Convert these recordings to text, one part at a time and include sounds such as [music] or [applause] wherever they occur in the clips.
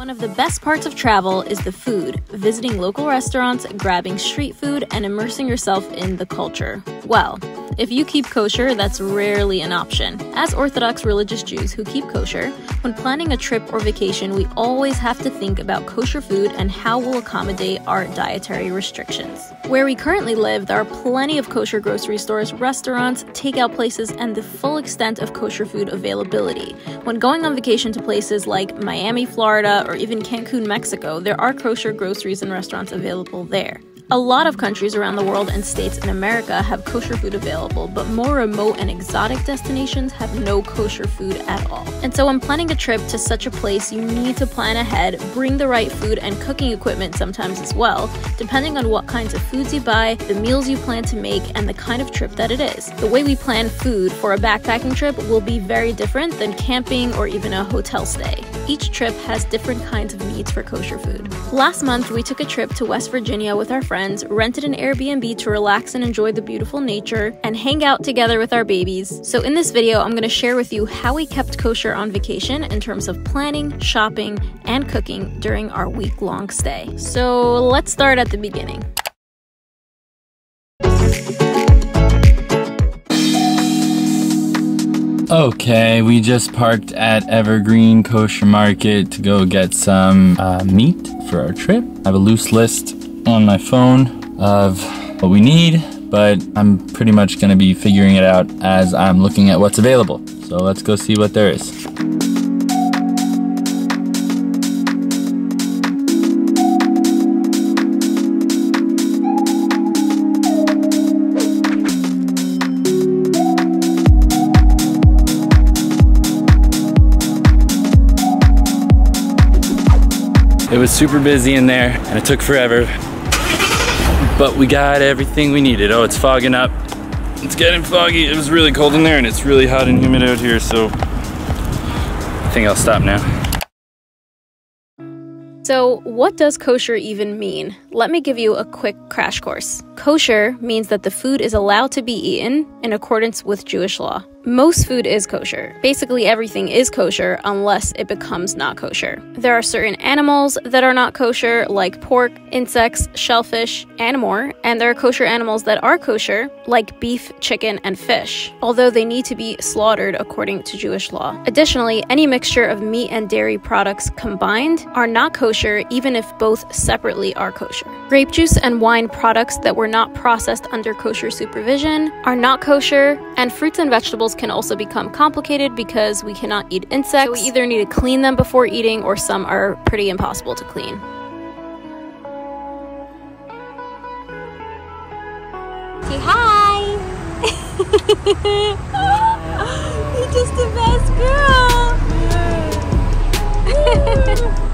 One of the best parts of travel is the food, visiting local restaurants, grabbing street food, and immersing yourself in the culture. Well, if you keep kosher, that's rarely an option. As Orthodox religious Jews who keep kosher, when planning a trip or vacation, we always have to think about kosher food and how we'll accommodate our dietary restrictions. Where we currently live, there are plenty of kosher grocery stores, restaurants, takeout places, and the full extent of kosher food availability. When going on vacation to places like Miami, Florida, or even Cancun, Mexico, there are kosher groceries and restaurants available there. A lot of countries around the world and states in America have kosher food available, but more remote and exotic destinations have no kosher food at all. And so, when planning a trip to such a place, you need to plan ahead, bring the right food and cooking equipment sometimes as well, depending on what kinds of foods you buy, the meals you plan to make, and the kind of trip that it is. The way we plan food for a backpacking trip will be very different than camping or even a hotel stay. Each trip has different kinds of needs for kosher food. Last month, we took a trip to West Virginia with our friends rented an Airbnb to relax and enjoy the beautiful nature, and hang out together with our babies. So, in this video, I'm going to share with you how we kept kosher on vacation in terms of planning, shopping, and cooking during our week long stay. So, let's start at the beginning. Okay, we just parked at Evergreen Kosher Market to go get some uh, meat for our trip. I have a loose list on my phone of what we need, but I'm pretty much gonna be figuring it out as I'm looking at what's available. So let's go see what there is. It was super busy in there and it took forever but we got everything we needed. Oh, it's fogging up. It's getting foggy. It was really cold in there and it's really hot and humid out here, so I think I'll stop now. So, what does kosher even mean? Let me give you a quick crash course. Kosher means that the food is allowed to be eaten in accordance with Jewish law. Most food is kosher. Basically, everything is kosher unless it becomes not kosher. There are certain animals that are not kosher, like pork, insects, shellfish, and more, and there are kosher animals that are kosher, like beef, chicken, and fish, although they need to be slaughtered according to Jewish law. Additionally, any mixture of meat and dairy products combined are not kosher, even if both separately are kosher. Grape juice and wine products that were not processed under kosher supervision are not kosher, and fruits and vegetables can also become complicated because we cannot eat insects. So we either need to clean them before eating, or some are pretty impossible to clean. Say hi! [laughs] You're just the best girl! [laughs]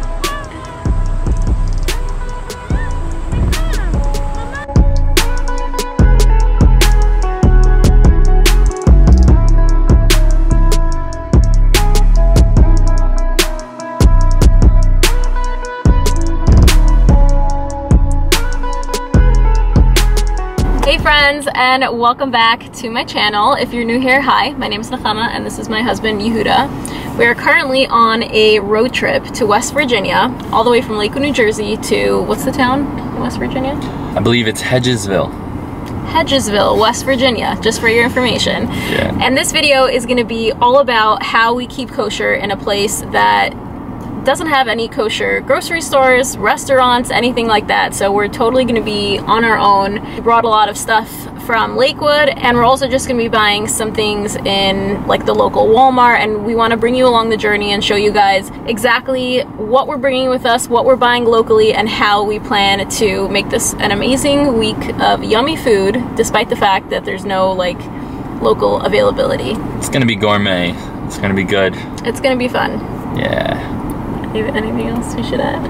friends and welcome back to my channel. If you're new here, hi, my name is Nechama and this is my husband Yehuda. We are currently on a road trip to West Virginia, all the way from Lakewood, New Jersey to, what's the town in West Virginia? I believe it's Hedgesville. Hedgesville, West Virginia, just for your information. Yeah. And this video is going to be all about how we keep kosher in a place that doesn't have any kosher grocery stores, restaurants, anything like that. So we're totally going to be on our own. We brought a lot of stuff from Lakewood and we're also just going to be buying some things in like the local Walmart and we want to bring you along the journey and show you guys exactly what we're bringing with us, what we're buying locally and how we plan to make this an amazing week of yummy food despite the fact that there's no like local availability. It's going to be gourmet. It's going to be good. It's going to be fun. Yeah. Anything else we should add?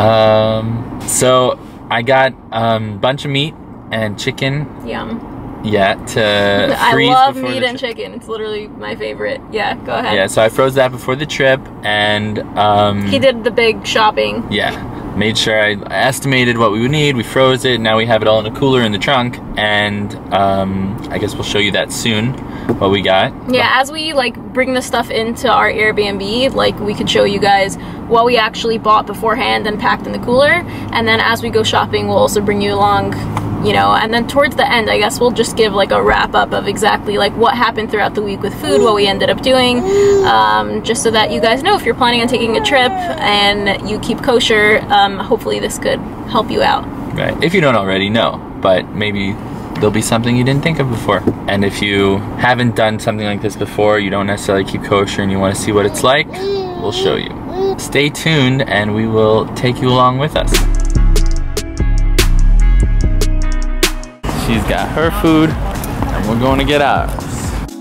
Um, so I got a um, bunch of meat and chicken. Yum. Yeah, to [laughs] I love meat and chicken. It's literally my favorite. Yeah, go ahead. Yeah, so I froze that before the trip, and um, he did the big shopping. Yeah, made sure I estimated what we would need. We froze it. Now we have it all in a cooler in the trunk, and um, I guess we'll show you that soon. What we got. Yeah, as we like bring the stuff into our Airbnb, like we could show you guys what we actually bought beforehand and packed in the cooler, and then as we go shopping, we'll also bring you along you know and then towards the end i guess we'll just give like a wrap up of exactly like what happened throughout the week with food what we ended up doing um, just so that you guys know if you're planning on taking a trip and you keep kosher um, hopefully this could help you out. Right. If you don't already know but maybe there'll be something you didn't think of before. And if you haven't done something like this before you don't necessarily keep kosher and you want to see what it's like we'll show you. Stay tuned and we will take you along with us She's got her food, and we're going to get ours.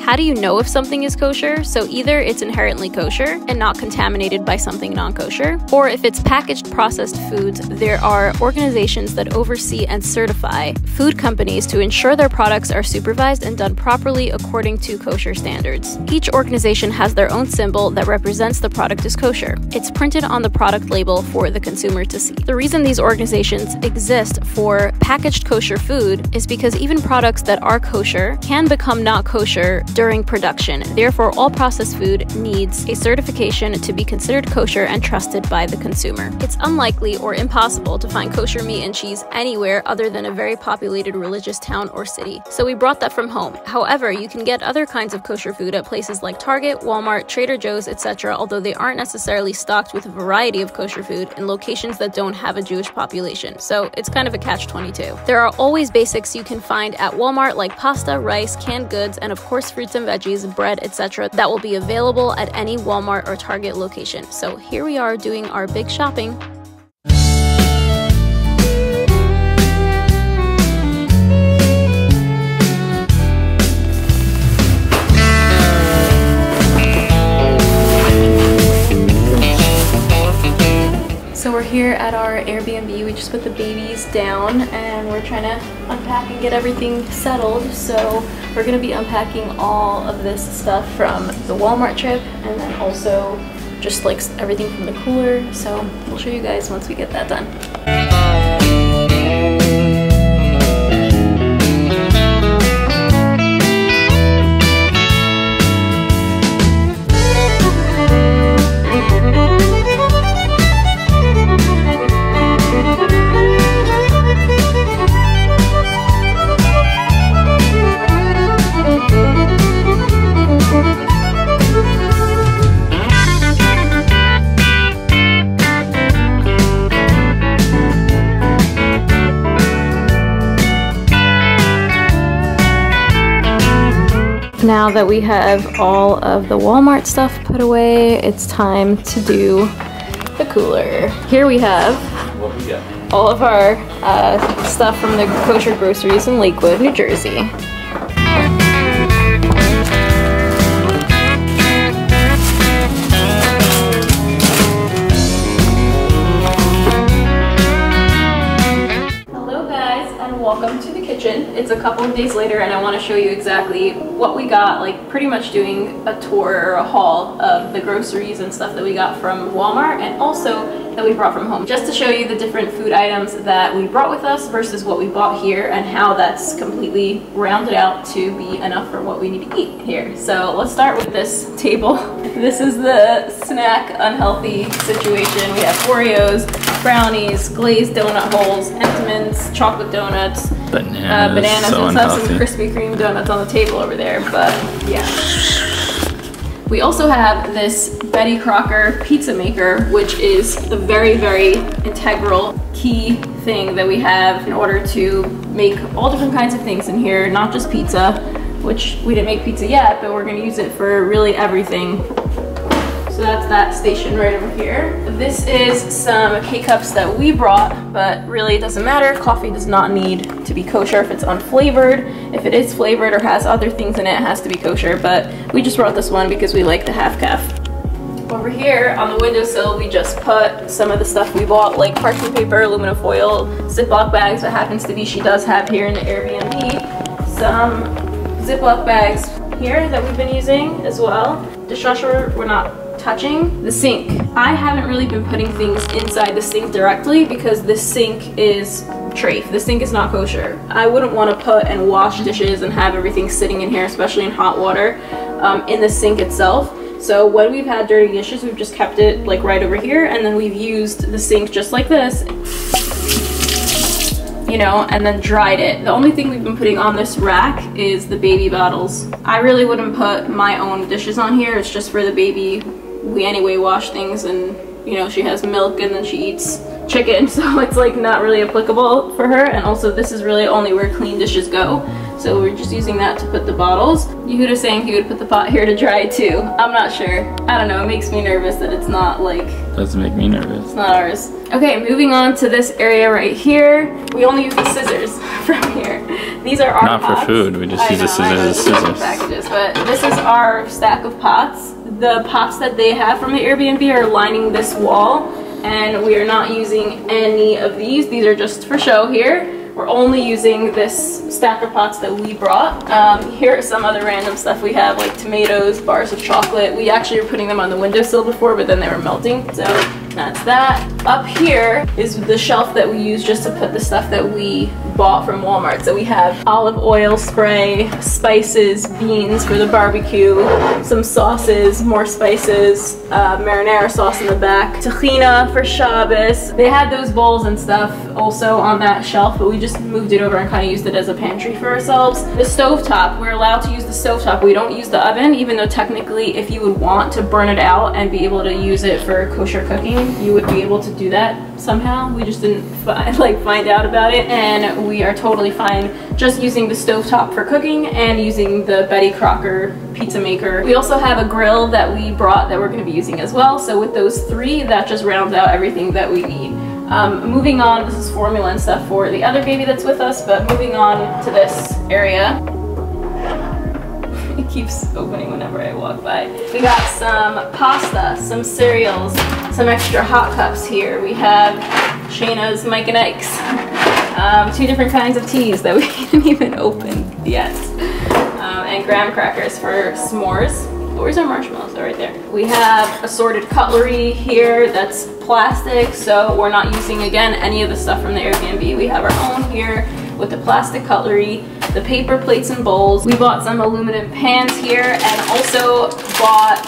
How do you know if something is kosher? So either it's inherently kosher and not contaminated by something non kosher, or if it's packaged processed foods, there are organizations that oversee and certify food companies to ensure their products are supervised and done properly according to kosher standards. Each organization has their own symbol that represents the product as kosher. It's printed on the product label for the consumer to see. The reason these organizations exist for packaged kosher food is because even products that are kosher can become not kosher during production. Therefore, all processed food needs a certification to be considered kosher and trusted by the consumer. It's unlikely or impossible to find kosher meat and cheese anywhere other than a very populated religious town or city. So we brought that from home. However, you can get other kinds of kosher food at places like Target, Walmart, Trader Joe's, etc., although they aren't necessarily stocked with a variety of kosher food in locations that don't have a Jewish population. So it's kind of a catch 22. There are always basics you can find at Walmart like pasta, rice, canned goods, and of course fruits and veggies, bread, etc., that will be available at any Walmart or Target location. So here we are doing our big shopping. Here at our Airbnb. We just put the babies down and we're trying to unpack and get everything settled. So we're gonna be unpacking all of this stuff from the Walmart trip and then also just like everything from the cooler. So we'll show you guys once we get that done. Now that we have all of the Walmart stuff put away, it's time to do the cooler. Here we have all of our uh, stuff from the kosher groceries in Lakewood, New Jersey. A couple of days later and I want to show you exactly what we got, like pretty much doing a tour or a haul of the groceries and stuff that we got from Walmart and also that we brought from home. Just to show you the different food items that we brought with us versus what we bought here and how that's completely rounded out to be enough for what we need to eat here. So let's start with this table. [laughs] This is the snack unhealthy situation. We have Oreos, brownies, glazed donut holes, Entenmann's, chocolate donuts, Bananas. uh, bananas. So have some. Krispy Kreme donuts on the table over there, but yeah. We also have this Betty Crocker pizza maker, which is a very, very integral key thing that we have in order to make all different kinds of things in here, not just pizza, which we didn't make pizza yet, but we're gonna use it for really everything. So that's that station right over here. This is some K-Cups that we brought, but really it doesn't matter. Coffee does not need to be kosher if it's unflavored. If it is flavored or has other things in it, it has to be kosher, but we just brought this one because we like the half caff. Over here on the windowsill, we just put some of the stuff we bought, like parchment paper, aluminum foil, Ziploc bags, that happens to be she does have here in the Airbnb. Some Ziploc bags here that we've been using as well. Dishwasher, we're not touching the sink. I haven't really been putting things inside the sink directly because the sink is trafe. The sink is not kosher. I wouldn't want to put and wash dishes and have everything sitting in here, especially in hot water, um, in the sink itself. So when we've had dirty dishes, we've just kept it like right over here and then we've used the sink just like this you know, and then dried it. The only thing we've been putting on this rack is the baby bottles. I really wouldn't put my own dishes on here. It's just for the baby. We anyway wash things and, you know, she has milk and then she eats chicken, [laughs] so it's like not really applicable for her. And also this is really only where clean dishes go. So we're just using that to put the bottles. Yehuda's saying he would put the pot here to dry too. I'm not sure. I don't know, it makes me nervous that it's not like... Doesn't make me nervous. It's not ours. Okay, moving on to this area right here. We only use the scissors [laughs] from here. These are our Not pots. for food, we just I use the know, know, scissors as scissors. Packages, but this is our stack of pots. The pots that they have from the Airbnb are lining this wall and we are not using any of these. These are just for show here. We're only using this stack of pots that we brought. Um, here are some other random stuff we have, like tomatoes, bars of chocolate. We actually were putting them on the windowsill before, but then they were melting, so that's that. Up here is the shelf that we use just to put the stuff that we bought from Walmart. So we have olive oil spray, spices, beans for the barbecue, some sauces, more spices, uh, marinara sauce in the back, tahina for Shabbos. They had those bowls and stuff also on that shelf, but we just moved it over and kind of used it as a pantry for ourselves. The stovetop, we're allowed to use the stovetop. We don't use the oven, even though technically if you would want to burn it out and be able to use it for kosher cooking, you would be able to do that somehow. We just didn't fi [laughs] like find out about it and we are totally fine just using the stovetop for cooking and using the Betty Crocker pizza maker. We also have a grill that we brought that we're going to be using as well. So with those three, that just rounds out everything that we need. Um, moving on, this is formula and stuff for the other baby that's with us, but moving on to this area. [laughs] It keeps opening whenever I walk by. We got some pasta, some cereals, some extra hot cups here. We have Shayna's Mike and Ike's. [laughs] Um, two different kinds of teas that we [laughs] didn't even open yet. Um, and graham crackers for s'mores. Where's our marshmallows? Oh, right there. We have assorted cutlery here that's plastic, so we're not using, again, any of the stuff from the Airbnb. We have our own here with the plastic cutlery, the paper plates and bowls. We bought some aluminum pans here and also bought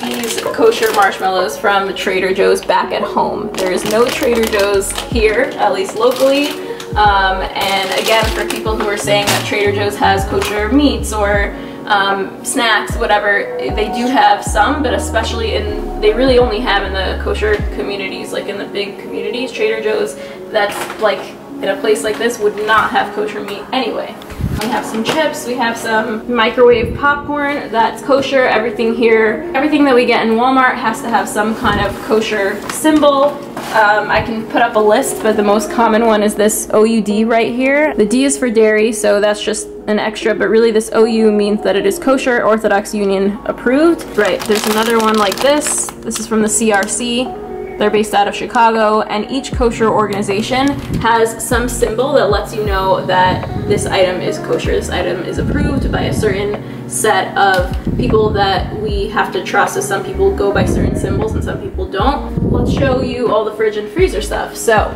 these kosher marshmallows from Trader Joe's back at home. There is no Trader Joe's here, at least locally. Um, and again, for people who are saying that Trader Joe's has kosher meats or um, snacks, whatever, they do have some, but especially in, they really only have in the kosher communities, like in the big communities, Trader Joe's, that's like, in a place like this would not have kosher meat anyway. We have some chips, we have some microwave popcorn that's kosher. Everything here, everything that we get in Walmart has to have some kind of kosher symbol. Um, I can put up a list, but the most common one is this OUD right here. The D is for dairy, so that's just an extra, but really this OU means that it is kosher, Orthodox Union approved. Right, there's another one like this. This is from the CRC. They're based out of Chicago, and each kosher organization has some symbol that lets you know that this item is kosher. This item is approved by a certain set of people that we have to trust. So some people go by certain symbols and some people don't. Let's show you all the fridge and freezer stuff. So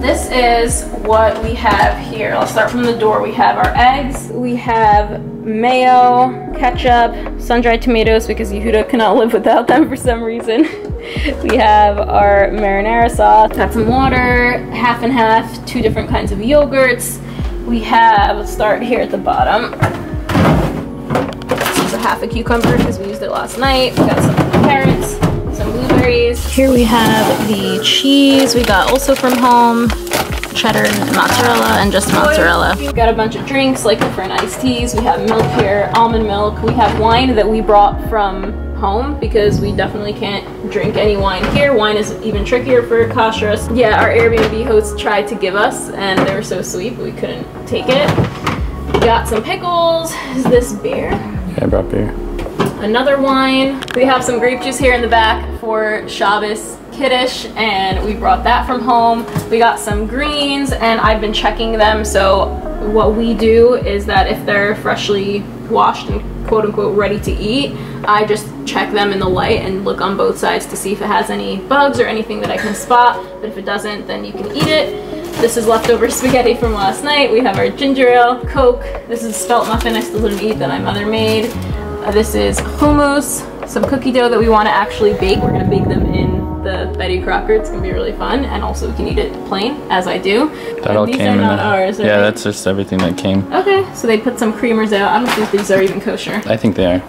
this is what we have here. I'll start from the door. We have our eggs. We have mayo, ketchup, sun-dried tomatoes because Yehuda cannot live without them for some reason. [laughs] we have our marinara sauce, got some water, half and half, two different kinds of yogurts. We have, let's start here at the bottom. This is a half a cucumber because we used it last night. We got some carrots, some. Here we have the cheese we got also from home cheddar and mozzarella and just mozzarella. We've got a bunch of drinks like different iced teas. We have milk here, almond milk. We have wine that we brought from home because we definitely can't drink any wine here. Wine is even trickier for kashrus. Yeah, our Airbnb hosts tried to give us and they were so sweet but we couldn't take it. We got some pickles. Is this beer? Yeah, I brought beer. Another wine. We have some grape juice here in the back for Shabbos Kiddush and we brought that from home. We got some greens and I've been checking them so what we do is that if they're freshly washed and quote unquote ready to eat, I just check them in the light and look on both sides to see if it has any bugs or anything that I can spot. But if it doesn't, then you can eat it. This is leftover [laughs] spaghetti from last night. We have our ginger ale, Coke. This is spelt muffin I still didn't eat that my mother made. Uh, this is hummus, some cookie dough that we want to actually bake. We're gonna bake them in the Betty Crocker. It's gonna be really fun, and also we can eat it plain, as I do. That all these came are in not the- ours, Yeah, right? that's just everything that came. Okay, so they put some creamers out. I don't think these are even kosher. I think they are.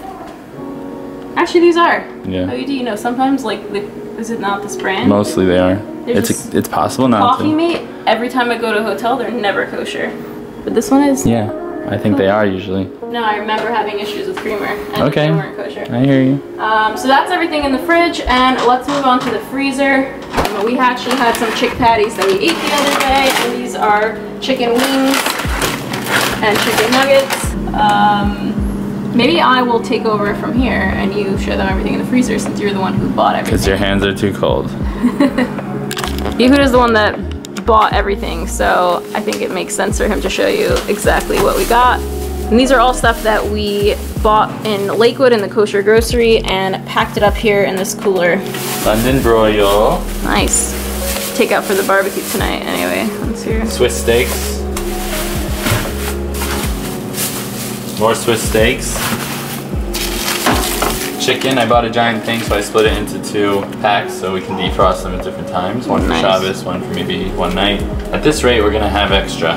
Actually, these are. Yeah. Oh, you do you know? Sometimes, like, the, is it not this brand? Mostly they are. It's this it's possible not Coffee to. mate. Every time I go to a hotel, they're never kosher. But this one is. Yeah, I think they are usually. No, I remember having issues with creamer, and Okay. they weren't kosher. I hear you. Um, so that's everything in the fridge, and let's move on to the freezer. Um, we actually had some chick patties that we ate the other day, and these are chicken wings and chicken nuggets. Um, maybe I will take over from here, and you show them everything in the freezer since you're the one who bought everything. Because your hands are too cold. [laughs] Yehuda's the one that bought everything, so I think it makes sense for him to show you exactly what we got. And these are all stuff that we bought in Lakewood in the kosher grocery and packed it up here in this cooler. London broil, Nice. Take out for the barbecue tonight anyway. Let's hear. Swiss steaks. More Swiss steaks. Chicken, I bought a giant thing, so I split it into two packs so we can defrost them at different times. One for Nice. Shabbos, one for maybe one night. At this rate, we're gonna have extra.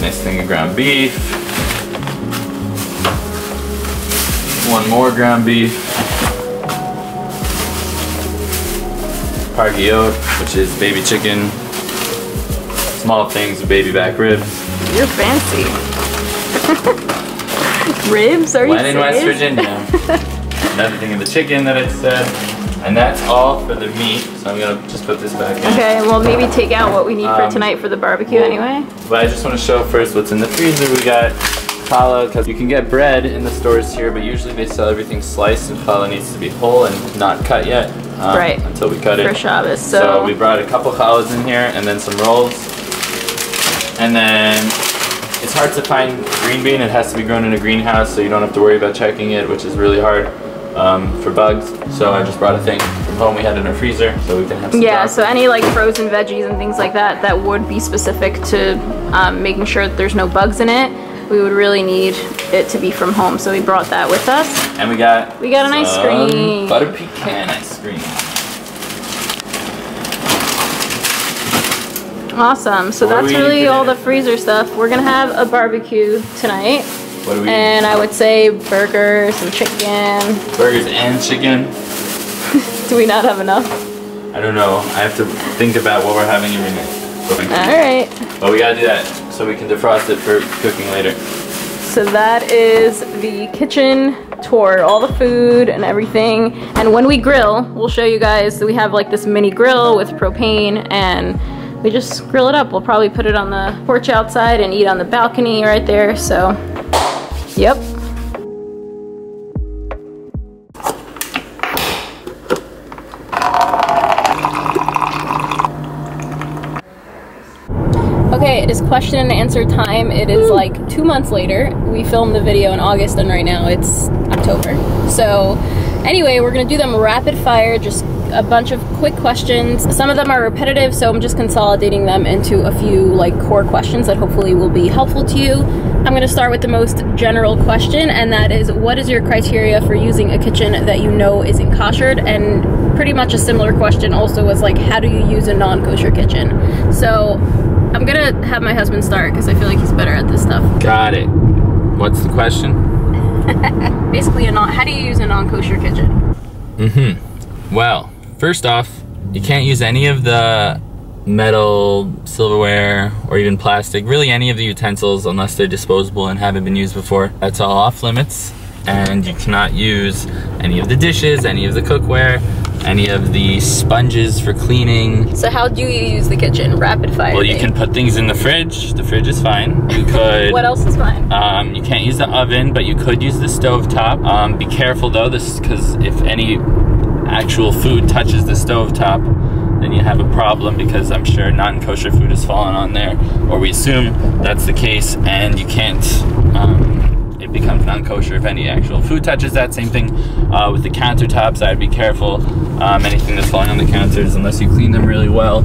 Nice thing of ground beef. One more ground beef. Pargiot, which is baby chicken. Small things baby back ribs. You're fancy. [laughs] Ribs? Are When you in West? Virginia. [laughs] Another thing of the chicken that I said. And that's all for the meat. So I'm gonna just put this back in. Okay, well maybe take out what we need for Um, tonight for the barbecue anyway. But I just want to show first what's in the freezer. We got challah, because you can get bread in the stores here, but usually they sell everything sliced and challah needs to be whole and not cut yet. um, Right. Until we cut it. For Shabbos. So, So, we brought a couple challahs in here and then some rolls. And then it's hard to find green bean. It has to be grown in a greenhouse, so you don't have to worry about checking it, which is really hard um, for bugs. So I just brought a thing from home we had in our freezer, so we can have some. yeah, so any like frozen veggies and things like that that would be specific to um, making sure that there's no bugs in it, we would really need it to be from home. So we brought that with us. And we got We got an ice cream. butter pecan ice cream. Awesome. So What that's really all the freezer stuff. We're gonna have a barbecue tonight. What do we? And I would say burgers, some chicken. Burgers and chicken. [laughs] Do we not have enough? I don't know. I have to think about what we're having every night. Alright. but we gotta do that so we can defrost it for cooking later. So that is the kitchen tour, all the food and everything. And when we grill, we'll show you guys that we have like this mini grill with propane and we just grill it up. We'll probably put it on the porch outside and eat on the balcony right there. So, yep. Okay, it is question and answer time. It is like two months later. We filmed the video in August, and right now it's October. So, anyway, we're gonna do them rapid fire, just a bunch of quick questions. Some of them are repetitive, so I'm just consolidating them into a few like core questions that hopefully will be helpful to you. I'm gonna start with the most general question, and that is what is your criteria for using a kitchen that you know isn't koshered? And pretty much a similar question also was like, how do you use a non kosher kitchen? So, I'm gonna have my husband start because I feel like he's better at this stuff. Got it. What's the question? [laughs] Basically, a non. How do you use a non-kosher kitchen? Mm-hmm. Well, first off, you can't use any of the metal, silverware, or even plastic, really any of the utensils unless they're disposable and haven't been used before. That's all off limits. And you cannot use any of the dishes, any of the cookware, any of the sponges for cleaning. So, how do you use the kitchen? Rapid fire. Well, you me. can put things in the fridge. The fridge is fine. You [laughs] could. What else is fine? Um, you can't use the oven, but you could use the stove top. Um, be careful though, this because if any actual food touches the stove top, then you have a problem because I'm sure non-kosher food has fallen on there, or we assume that's the case, and you can't. Um, it becomes non-kosher if any actual food touches that. Same thing uh, with the countertops. I'd be careful. Um, anything that's falling on the counters, unless you clean them really well.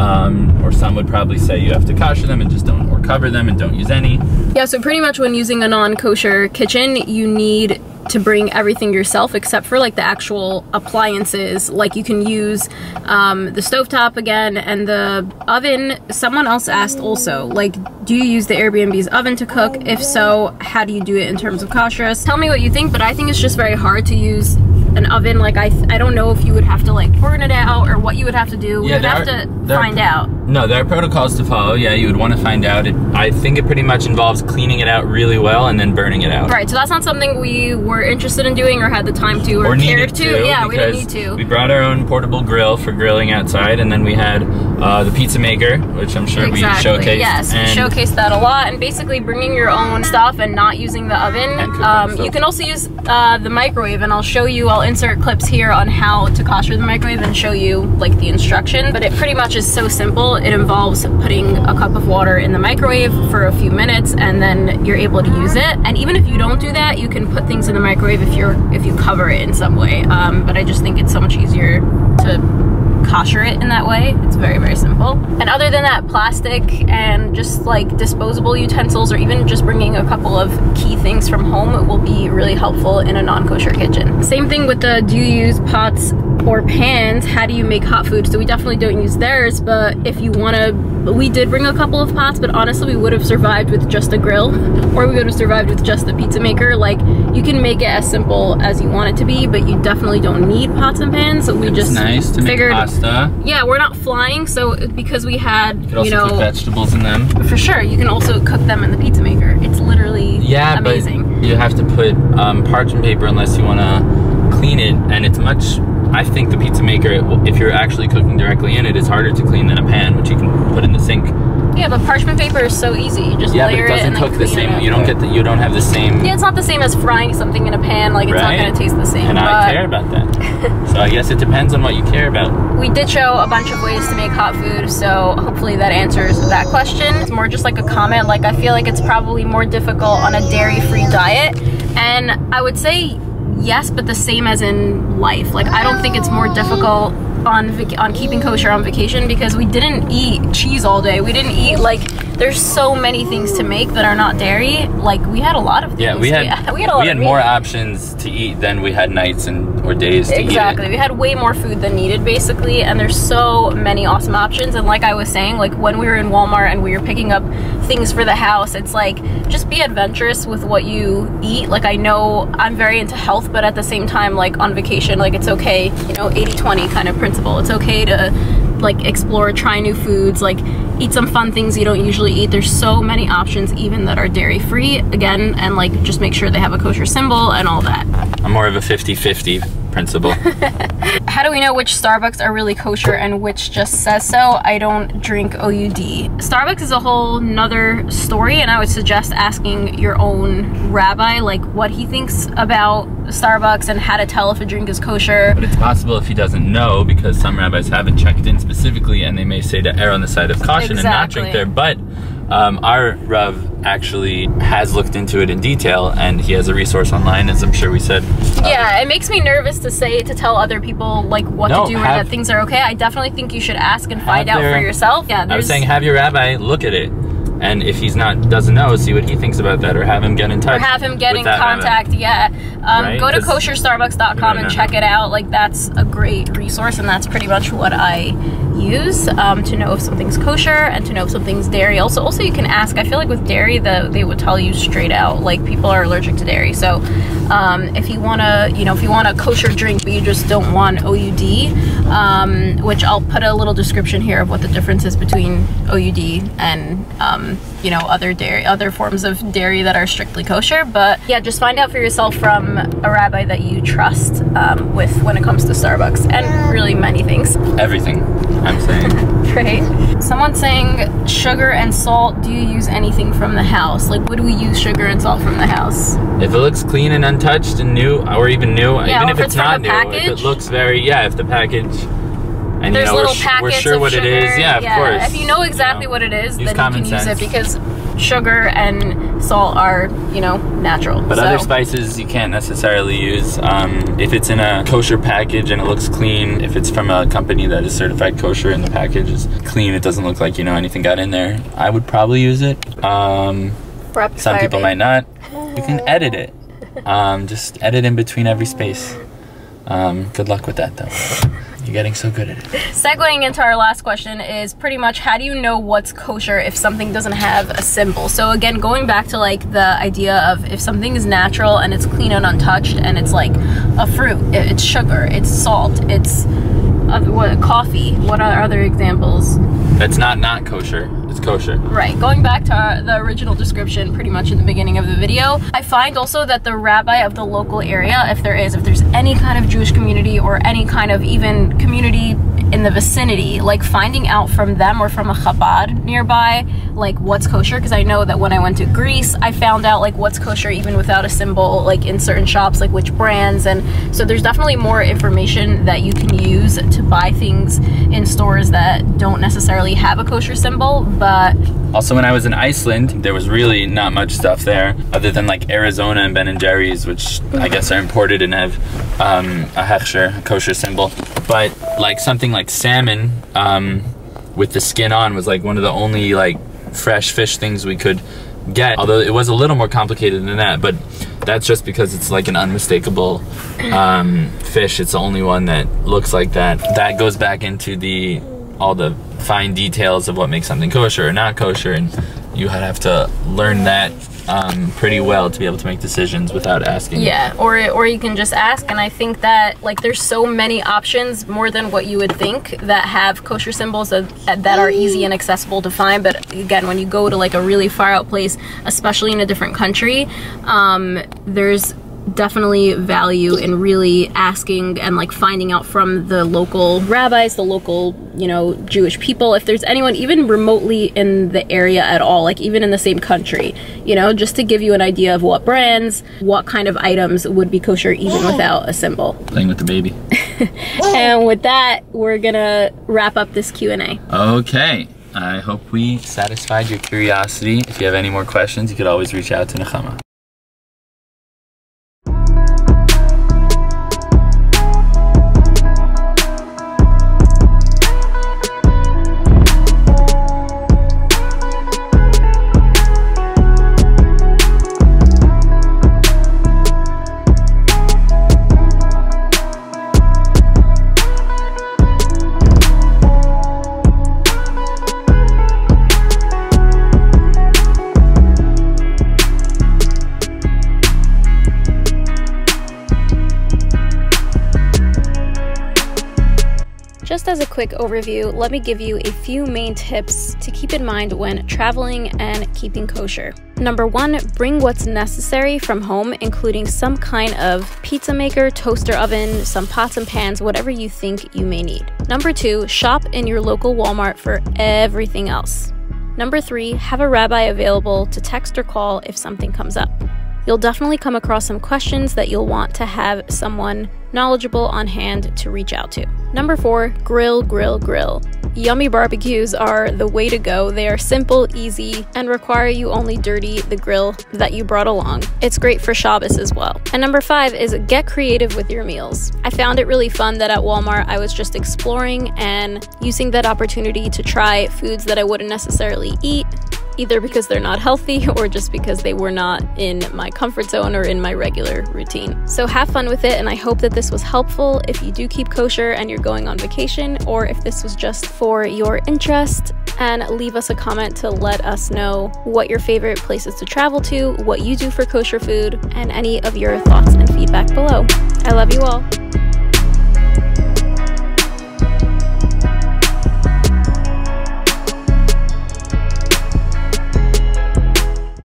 Um, or some would probably say you have to kosher them and just don't, or cover them and don't use any. Yeah, so pretty much when using a non-kosher kitchen, you need to bring everything yourself except for like the actual appliances. Like you can use um, the stovetop again and the oven. Someone else asked also like do you use the airbnb's oven to cook? If so how do you do it in terms of kashrus? Tell me what you think but i think it's just very hard to use an oven like i i don't know if you would have to like burn it out or what you would have to do Yeah, you'd have are- to there are- find out No, there are protocols to follow. Yeah, you would want to find out. It, I think it pretty much involves cleaning it out really well and then burning it out. right so that's not something we were interested in doing or had the time to or, Or cared needed to. yeah we didn't need to We brought our own portable grill for grilling outside, and then we had uh, the pizza maker, which I'm sure we showcased. Yes, we showcased that a lot, and basically bringing your own stuff and not using the oven. And Um, you can also use uh, the microwave, and I'll show you. I'll insert clips here on how to kosher the microwave and show you like the instruction. But it pretty much is so simple. It involves putting a cup of water in the microwave for a few minutes, and then you're able to use it. And even if you don't do that, you can put things in the microwave if you're if you cover it in some way. Um, but I just think it's so much easier to kosher it in that way. It's very, very simple. And other than that, plastic and just like disposable utensils or even just bringing a couple of key things from home will be really helpful in a non-kosher kitchen. Same thing with the do you use pots or pans? How do you make hot food? So we definitely don't use theirs, but if you want to, we did bring a couple of pots, but honestly we would have survived with just a grill or we would have survived with just the pizza maker. Like you can make it as simple as you want it to be, but you definitely don't need pots and pans. So we it's just nice to make figured pasta. yeah, we're not flying, so because we had, You could also you know, vegetables in them. for sure, you can also cook them in the pizza maker. It's literally Yeah, amazing. but you have to put um, parchment paper unless you want to clean it, and it's much. I think the pizza maker, if you're actually cooking directly in it, it, is harder to clean than a pan, which you can put in the sink. yeah, but parchment paper is so easy. You just Yeah, but it doesn't and cook the same. You don't get the. You don't have the same. Yeah, it's not the same as frying something in a pan. Like it's right? not gonna taste the same. And I but care about that. [laughs] so I guess it depends on what you care about. we did show a bunch of ways to make hot food, so hopefully that answers that question. It's more just like a comment. Like I feel like it's probably more difficult on a dairy-free diet, and I would say yes, but the same as in life. Like I don't think it's more difficult on on keeping kosher on vacation because we didn't eat cheese all day. We didn't eat like there's so many things to make that are not dairy. Like we had a lot of things. Yeah, we had [laughs] we had we had more options to eat than we had nights and or days to Exactly. We had way more food than needed basically, and there's so many awesome options. And like I was saying, like when we were in Walmart and we were picking up things for the house, it's like just be adventurous with what you eat. Like I know I'm very into health, but at the same time, like on vacation, like it's okay, you know, 80-20 kind of principle. It's okay to like explore, try new foods, like eat some fun things you don't usually eat. There's so many options even that are dairy free again and like just make sure they have a kosher symbol and all that. I'm more of a 50-50 principle. [laughs] How do we know which Starbucks are really kosher and which just says so? I don't drink OUD. Starbucks is a whole nother story, and I would suggest asking your own rabbi, like what he thinks about Starbucks and how to tell if a drink is kosher. But it's possible if he doesn't know because some rabbis haven't checked in specifically and they may say to err on the side of caution and not drink there. But um, our Rav actually has looked into it in detail and he has a resource online, as I'm sure we said. Uh, Yeah, it makes me nervous to say to tell other people like what No, to do or have- that things are okay. I definitely think you should ask and find out their- for yourself. Yeah, I was saying have your rabbi look at it. And if he's not doesn't know, see what he thinks about that, or have him get in touch. or have him get in that rabbi. contact. Yeah, um, Right? go to kosherstarbucks.com and check it out. Like that's a great resource, and that's pretty much what I use um, to know if something's kosher and to know if something's dairy. Also, also you can ask. I feel like with dairy, the they would tell you straight out. Like people are allergic to dairy, so um, if you wanna, you know, if you want a kosher drink but you just don't want OUD, um, which I'll put a little description here of what the difference is between OUD and um, you know other dairy, other forms of dairy that are strictly kosher. But yeah, just find out for yourself from a rabbi that you trust um, with when it comes to Starbucks and really many things. Everything, I'm saying. [laughs] Great. Someone's saying sugar and salt. Do you use anything from the house? Like, would we use sugar and salt from the house? if it looks clean and untouched and new, or even new, Yeah, even if it's it's not new, if it looks very, yeah, if the package, and There's you know, little we're, packets we're sure what sugar. it is, yeah, of course. If you know exactly know. what it is, then you can use it because sugar and salt are, you know, natural. But So- other spices you can't necessarily use. Um, if it's in a kosher package and it looks clean, if it's from a company that is certified kosher and the package is clean, it doesn't look like you know anything got in there. I would probably use it. Um, some people might not. You can edit it. Um, just edit in between every space. Um, good luck with that though. You're getting so good at it. Segueing into our last question is pretty much how do you know what's kosher if something doesn't have a symbol? So again, going back to like the idea of if something is natural and it's clean and untouched and it's like a fruit, it's sugar, it's salt, it's uh, what coffee. What are other examples? That's not not kosher. It's kosher. Right, going back to our, the original description pretty much in the beginning of the video, I find also that the rabbi of the local area, if there is, if there's any kind of Jewish community or any kind of even community in the vicinity, like finding out from them or from a Chabad nearby, like what's kosher, because I know that when I went to Greece, I found out like what's kosher even without a symbol, like in certain shops, like which brands, and so there's definitely more information that you can use to buy things in stores that don't necessarily have a kosher symbol, but Also, when I was in Iceland, there was really not much stuff there other than like Arizona and Ben and Jerry's, which I guess are imported and have um, a hechsher, kosher symbol. But like something like salmon um, with the skin on was like one of the only like fresh fish things we could get. Although it was a little more complicated than that, but that's just because it's like an unmistakable um, fish. It's the only one that looks like that. That goes back into the all the fine details of what makes something kosher or not kosher, and you have to learn that um, pretty well to be able to make decisions without asking. Yeah, or or you can just ask, and I think that like there's so many options more than what you would think that have kosher symbols that, that are easy and accessible to find. But again, when you go to like a really far out place, especially in a different country, um, there's definitely value in really asking and like finding out from the local rabbis, the local, you know, Jewish people, if there's anyone even remotely in the area at all, like even in the same country, you know, just to give you an idea of what brands, what kind of items would be kosher even without a symbol. Playing with the baby. [laughs] And with that, we're gonna wrap up this Q&A. Okay. I hope we satisfied your curiosity. If you have any more questions, you could always reach out to Nechama. Quick overview, let me give you a few main tips to keep in mind when traveling and keeping kosher. Number one, bring what's necessary from home, including some kind of pizza maker, toaster oven, some pots and pans, whatever you think you may need. Number two, shop in your local Walmart for everything else. Number three, have a rabbi available to text or call if something comes up. You'll definitely come across some questions that you'll want to have someone knowledgeable on hand to reach out to. Number four, grill, grill, grill. Yummy barbecues are the way to go. They are simple, easy, and require you only dirty the grill that you brought along. It's great for Shabbos as well. And number five is get creative with your meals. I found it really fun that at Walmart I was just exploring and using that opportunity to try foods that I wouldn't necessarily eat either because they're not healthy [laughs] or just because they were not in my comfort zone or in my regular routine. So have fun with it, and I hope that this was helpful if you do keep kosher and you're going on vacation, or if this was just for your interest. And leave us a comment to let us know what your favorite places to travel to, what you do for kosher food, and any of your thoughts and feedback below. I love you all.